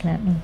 natin.